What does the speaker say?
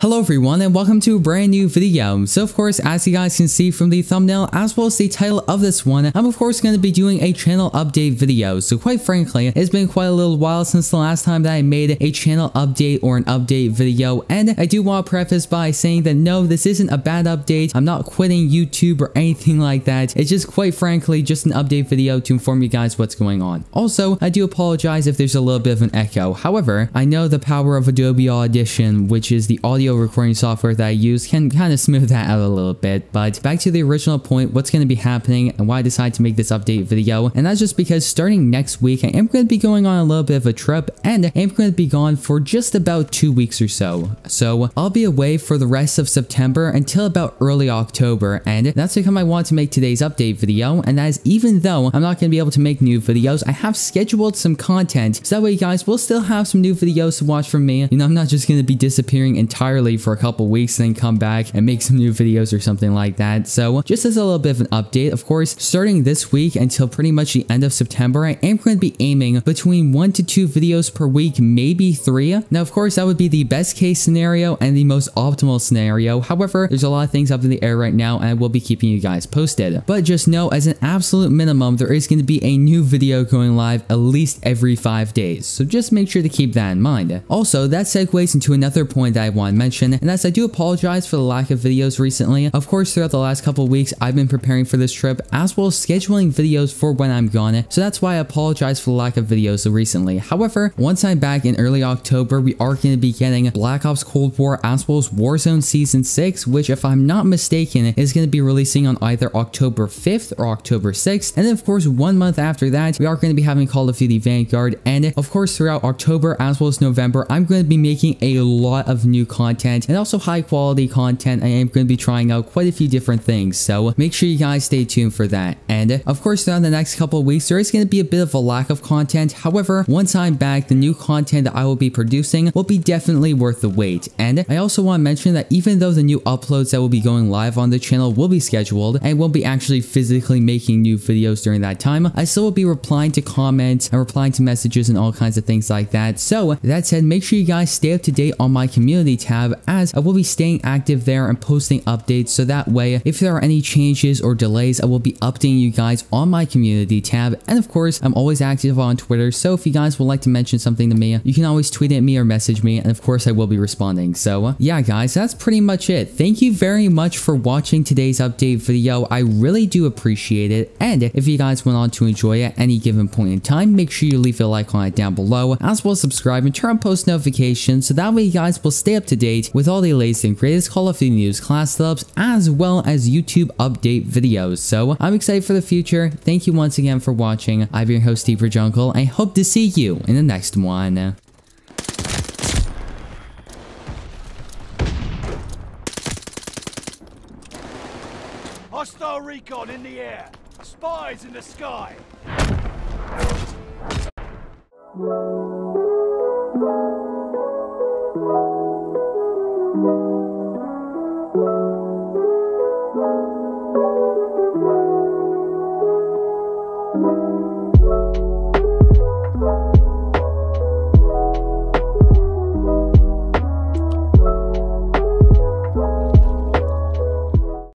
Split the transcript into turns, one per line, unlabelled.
Hello everyone and welcome to a brand new video. So of course as you guys can see from the thumbnail as well as the title of this one, I'm of course going to be doing a channel update video. So quite frankly, it's been quite a little while since the last time that I made a channel update or an update video and I do want to preface by saying that no, this isn't a bad update. I'm not quitting YouTube or anything like that. It's just quite frankly just an update video to inform you guys what's going on. Also, I do apologize if there's a little bit of an echo. However, I know the power of Adobe Audition, which is the audio recording software that I use can kind of smooth that out a little bit. But back to the original point, what's going to be happening and why I decided to make this update video. And that's just because starting next week, I am going to be going on a little bit of a trip and I am going to be gone for just about two weeks or so. So I'll be away for the rest of September until about early October. And that's the time I want to make today's update video. And that is even though I'm not going to be able to make new videos, I have scheduled some content. So that way you guys will still have some new videos to watch from me. You know, I'm not just going to be disappearing entirely for a couple weeks, then come back and make some new videos or something like that. So just as a little bit of an update, of course, starting this week until pretty much the end of September, I am going to be aiming between one to two videos per week, maybe three. Now, of course, that would be the best case scenario and the most optimal scenario. However, there's a lot of things up in the air right now and I will be keeping you guys posted. But just know as an absolute minimum, there is going to be a new video going live at least every five days. So just make sure to keep that in mind. Also, that segues into another point that I want to mention and as I do apologize for the lack of videos recently. Of course, throughout the last couple weeks, I've been preparing for this trip as well as scheduling videos for when I'm gone, so that's why I apologize for the lack of videos recently. However, once I'm back in early October, we are going to be getting Black Ops Cold War as well as Warzone Season 6, which if I'm not mistaken, is going to be releasing on either October 5th or October 6th. And then of course, one month after that, we are going to be having Call of Duty Vanguard. And of course, throughout October as well as November, I'm going to be making a lot of new content content and also high quality content. I am going to be trying out quite a few different things, so make sure you guys stay tuned for that. And of course, throughout the next couple of weeks, there is going to be a bit of a lack of content. However, once I'm back, the new content that I will be producing will be definitely worth the wait. And I also want to mention that even though the new uploads that will be going live on the channel will be scheduled, and won't be actually physically making new videos during that time. I still will be replying to comments and replying to messages and all kinds of things like that. So that said, make sure you guys stay up to date on my community tab as I will be staying active there and posting updates. So that way if there are any changes or delays I will be updating you guys on my community tab. And of course I'm always active on Twitter. So if you guys would like to mention something to me you can always tweet at me or message me. And of course I will be responding. So uh, yeah guys that's pretty much it. Thank you very much for watching today's update video. I really do appreciate it. And if you guys went on to enjoy at any given point in time make sure you leave a like on it down below as well as subscribe and turn on post notifications so that way you guys will stay up to date with all the latest and greatest Call of Duty news class subs as well as YouTube update videos. So I'm excited for the future. Thank you once again for watching. i am your host, Deeper Jungle. I hope to see you in the next one.
Hostile recon in the air! Spies in the sky!